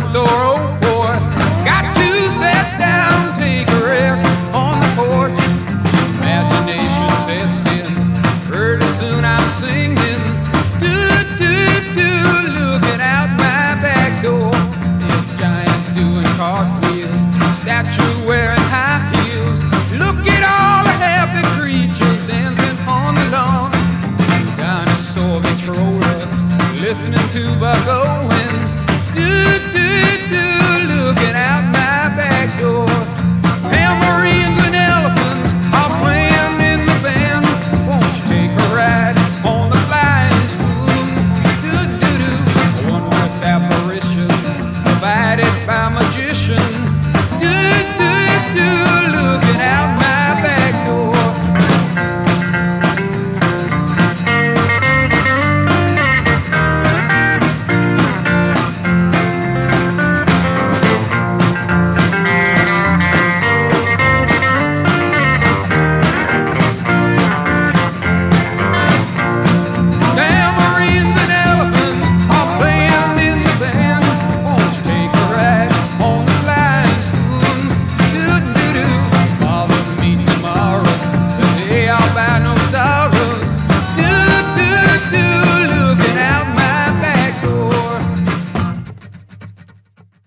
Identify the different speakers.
Speaker 1: front door, oh boy. Got to sit down, take a rest on the porch. Imagination sets in. Pretty soon I'm singing. Do, do, do, looking out my back door. This giant doing cartwheels, statue wearing high heels. Look at all the happy creatures dancing on the lawn. Dinosaur Victrola, uh, listening to Buck Owens do do